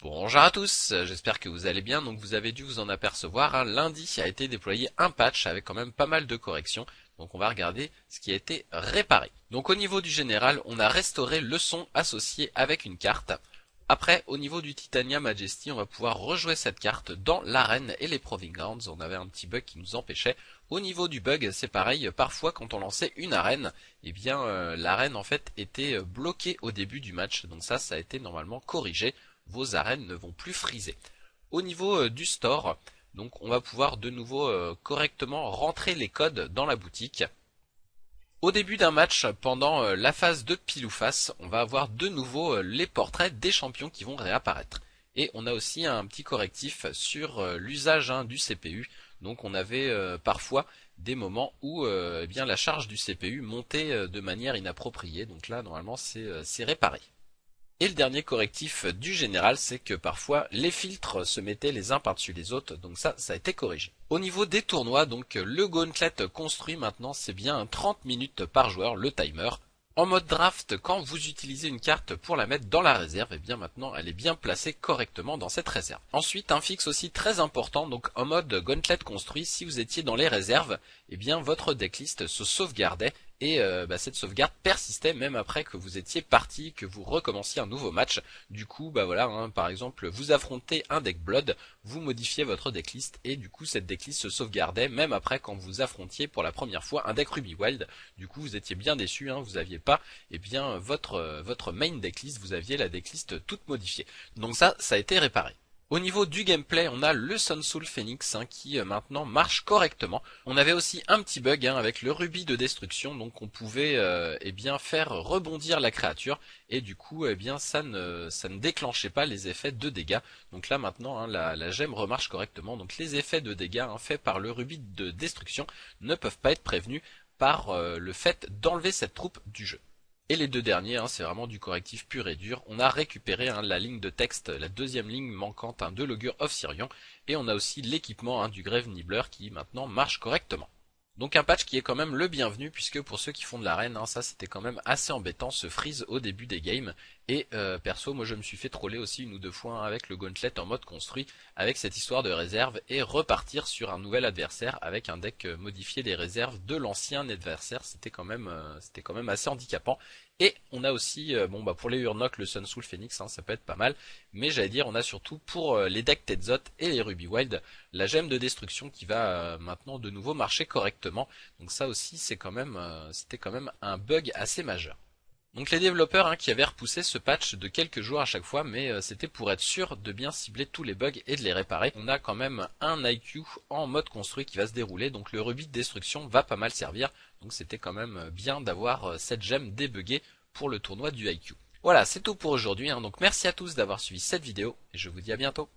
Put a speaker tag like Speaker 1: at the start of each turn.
Speaker 1: Bonjour à tous, j'espère que vous allez bien. Donc vous avez dû vous en apercevoir, hein. lundi a été déployé un patch avec quand même pas mal de corrections. Donc on va regarder ce qui a été réparé. Donc au niveau du général, on a restauré le son associé avec une carte. Après, au niveau du Titania Majesty, on va pouvoir rejouer cette carte dans l'arène et les Proving Grounds. On avait un petit bug qui nous empêchait. Au niveau du bug, c'est pareil. Parfois, quand on lançait une arène, eh bien, euh, l'arène en fait était bloquée au début du match. Donc ça, ça a été normalement corrigé. Vos arènes ne vont plus friser. Au niveau euh, du store, donc on va pouvoir de nouveau correctement rentrer les codes dans la boutique. Au début d'un match, pendant euh, la phase de pile ou face, on va avoir de nouveau euh, les portraits des champions qui vont réapparaître. Et on a aussi un petit correctif sur euh, l'usage hein, du CPU. Donc on avait parfois des moments où eh bien la charge du CPU montait de manière inappropriée. Donc là normalement c'est réparé. Et le dernier correctif du général, c'est que parfois les filtres se mettaient les uns par-dessus les autres, donc ça, ça a été corrigé. Au niveau des tournois, donc le gauntlet construit maintenant, c'est bien 30 minutes par joueur, le timer. En mode draft, quand vous utilisez une carte pour la mettre dans la réserve, et eh bien maintenant elle est bien placée correctement dans cette réserve. Ensuite, un fixe aussi très important, donc en mode gauntlet construit, si vous étiez dans les réserves, et eh bien votre decklist se sauvegardait et euh, bah, cette sauvegarde persistait même après que vous étiez parti, que vous recommenciez un nouveau match. Du coup, bah voilà, hein, par exemple, vous affrontez un deck Blood, vous modifiez votre decklist et du coup cette decklist se sauvegardait même après quand vous affrontiez pour la première fois un deck Ruby Wild. Du coup, vous étiez bien déçu, hein, vous aviez pas, eh bien votre euh, votre main decklist, vous aviez la decklist toute modifiée. Donc ça, ça a été réparé. Au niveau du gameplay, on a le Sunsoul Phoenix hein, qui euh, maintenant marche correctement. On avait aussi un petit bug hein, avec le rubis de destruction, donc on pouvait euh, eh bien faire rebondir la créature et du coup eh bien ça ne ça ne déclenchait pas les effets de dégâts. Donc là maintenant hein, la, gemme remarche correctement. Donc les effets de dégâts faits par le rubis de destruction ne peuvent pas être prévenus par euh, le fait d'enlever cette troupe du jeu. Et les deux derniers, hein, c'est vraiment du correctif pur et dur. On a récupéré hein, la ligne de texte, la deuxième ligne manquante hein, de l'augure of Sirion, et on a aussi l'équipement du Grave Nibbler qui maintenant marche correctement. Donc un patch qui est quand même le bienvenu puisque pour ceux qui font de l'arène, ça c'était quand même assez embêtant ce freeze au début des games. Et euh, perso, moi je me suis fait troller aussi une ou deux fois avec le gauntlet en mode construit avec cette histoire de réserve et repartir sur un nouvel adversaire avec un deck euh, modifié des réserves de l'ancien adversaire. C'était quand même euh, c'était quand même assez handicapant. Et on a aussi, bon bah pour les Urnok, le Sun Soul Phoenix, hein, ça peut être pas mal. Mais j'allais dire, on a surtout pour les decks Tetzot et les Ruby Wild, la gemme de destruction qui va maintenant de nouveau marcher correctement. Donc ça aussi, c'est quand même, c'était quand même un bug assez majeur. Donc les développeurs hein, qui avaient repoussé ce patch de quelques jours à chaque fois, mais euh, c'était pour être sûr de bien cibler tous les bugs et de les réparer. On a quand même un IQ en mode construit qui va se dérouler, donc le rubis de destruction va pas mal servir. Donc c'était quand même bien d'avoir euh, cette gemme débuggée pour le tournoi du IQ. Voilà, c'est tout pour aujourd'hui, hein. donc merci à tous d'avoir suivi cette vidéo, et je vous dis à bientôt.